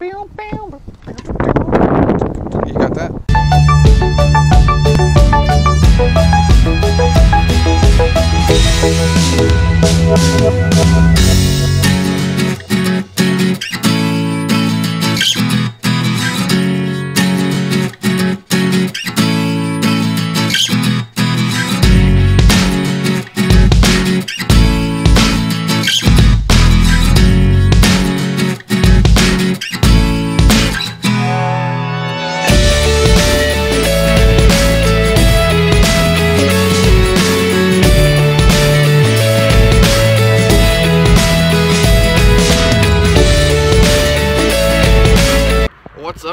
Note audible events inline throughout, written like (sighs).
You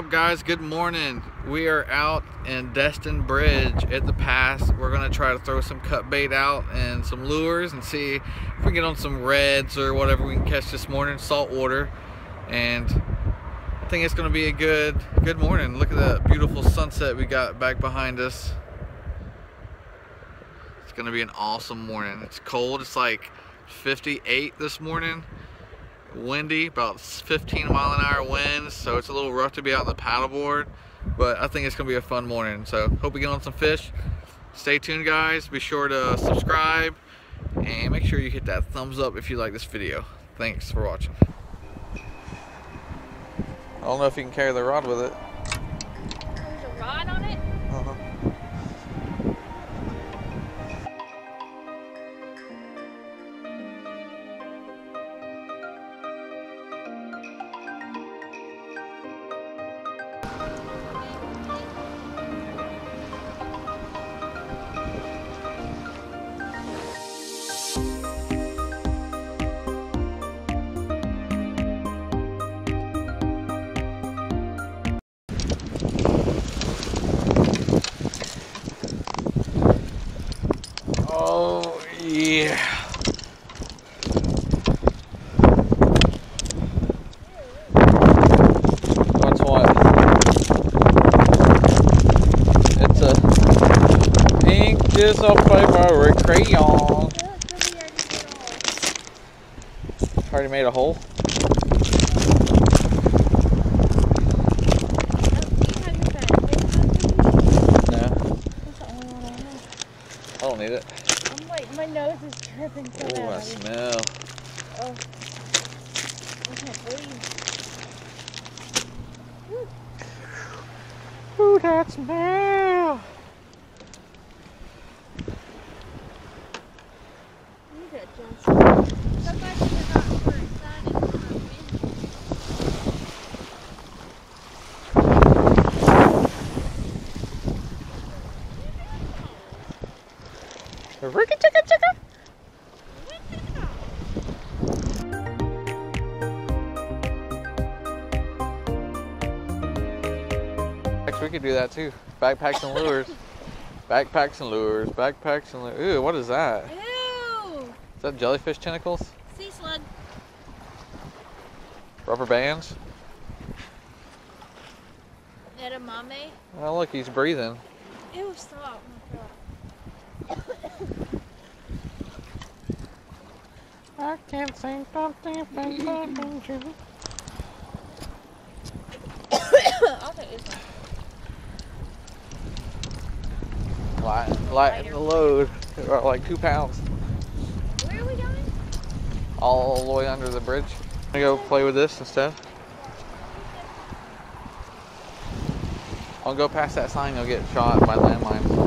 up guys? Good morning. We are out in Destin Bridge at the pass. We're gonna try to throw some cut bait out and some lures and see if we get on some reds or whatever we can catch this morning, salt water. And I think it's gonna be a good good morning. Look at that beautiful sunset we got back behind us. It's gonna be an awesome morning. It's cold, it's like 58 this morning windy, about 15 mile an hour winds, so it's a little rough to be out on the paddleboard, but I think it's gonna be a fun morning. So hope we get on some fish. Stay tuned guys, be sure to subscribe and make sure you hit that thumbs up if you like this video. Thanks for watching. I don't know if you can carry the rod with it. There's a rod on it? Pink diesel paper crayon. Already made a hole. No, I don't need it. I'm like, my nose is dripping so Oh, I bad. smell. Oh. I can't breathe. Ooh, that smell. Could do that too. Backpacks and lures. (laughs) Backpacks and lures. Backpacks and lures. Ooh, what is that? Ew! Is that jellyfish tentacles? Sea slug. Rubber bands? Edamame. Oh, look, he's breathing. Ew, stop. I can't sing something. (coughs) I'll take this one. Light, lighten the load. Like two pounds. Where are we going? All the way under the bridge. I'm gonna go play with this instead. I'll go past that sign, you'll get shot by landmines.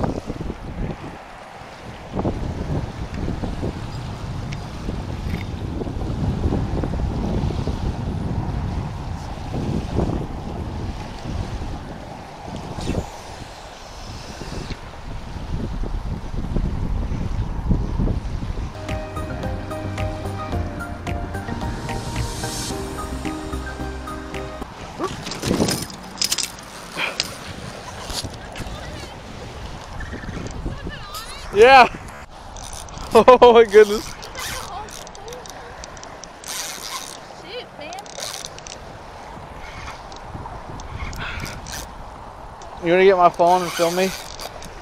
Yeah. (laughs) Oh my goodness. Shoot, man. You wanna get my phone and film me?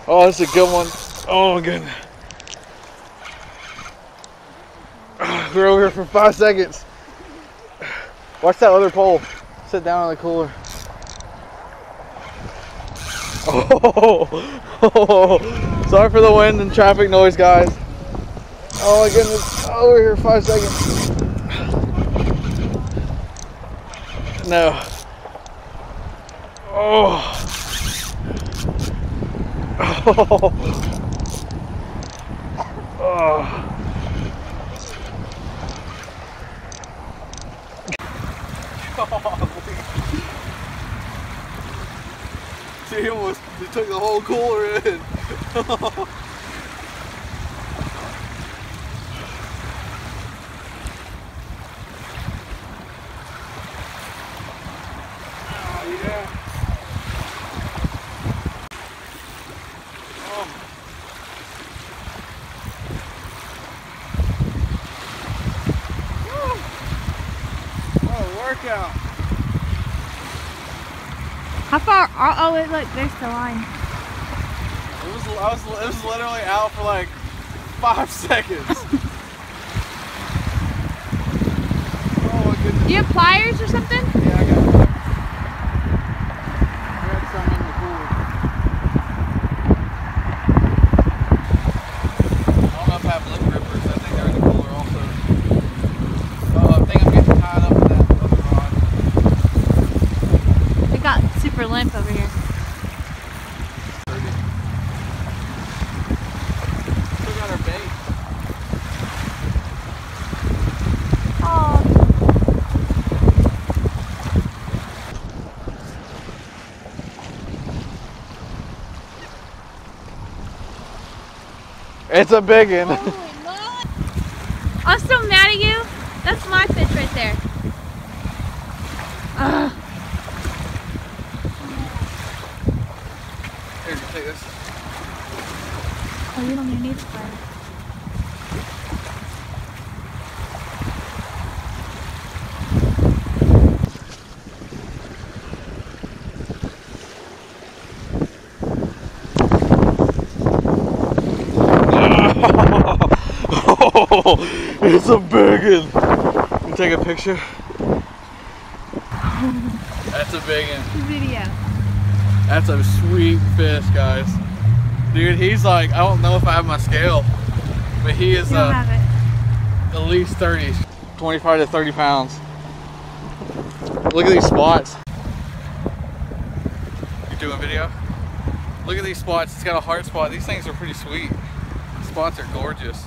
Oh, that's a good one. Oh my goodness. (sighs) We're over here for five seconds. Watch that other pole. sit down on the cooler. (laughs) Oh, (laughs) sorry for the wind and traffic noise, guys. Oh my goodness, oh, over here, five seconds. No. Oh. (laughs) Oh. (laughs) See, (laughs) he almost he took the whole cooler in. Oh. How far? Oh, oh, look, there's the line. I was, it was literally out for like five (laughs) seconds. oh my goodness. Do you have pliers or something? Yeah, I got it. We had some in the cooler. I don't know if I have lip grippers. I think they're in the cooler also. Oh, I think I'm getting tied up in that other rod. It got super limp over here. Still got our bait. Oh, It's a big one. I'm so mad at you. That's my fish right there. Ugh. Here, take this. Oh, you don't even need the pliers. Oh, it's a big one. You take a picture. That's a big one. Video. That's a sweet fish, guys. Dude, he's like, I don't know if I have my scale, but he is uh, have it. at least 30, 25 to 30 pounds. Look at these spots. You doing video? Look at these spots. It's got a heart spot. These things are pretty sweet. The spots are gorgeous.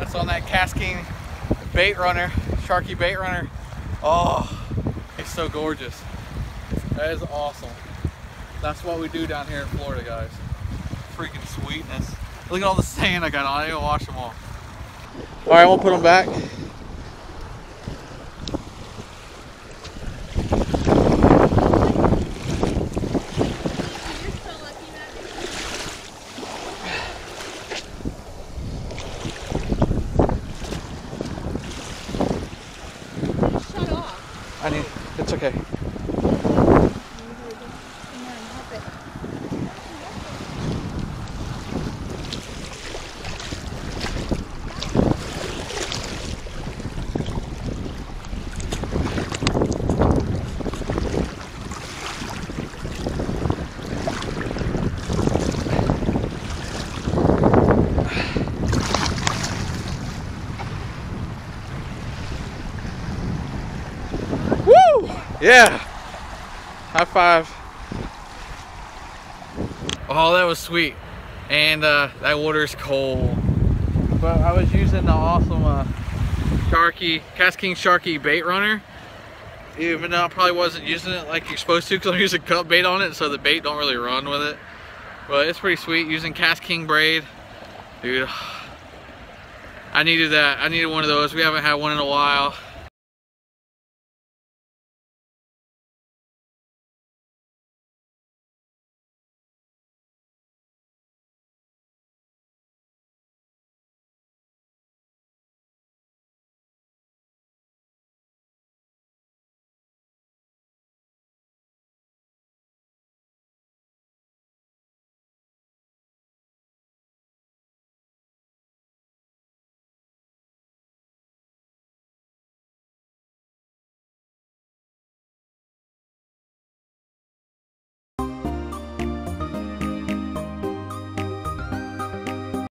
That's on that KastKing bait runner, Sharky bait runner. Oh, it's so gorgeous. That is awesome. That's what we do down here in Florida, guys. Freaking sweetness. Look at all the sand I got on. I didn't wash them all. All right, we'll put them back. You're so lucky, Matt. Shut off. I need, it's okay. Woo! Yeah. High five. Oh, that was sweet. And uh, that water's cold. But I was using the awesome uh, Sharky, KastKing Sharky bait runner. Even though I probably wasn't using it like you're supposed to because I'm using cut bait on it, so the bait don't really run with it. But it's pretty sweet using KastKing braid. Dude, (sighs) I needed that. I needed one of those. We haven't had one in a while.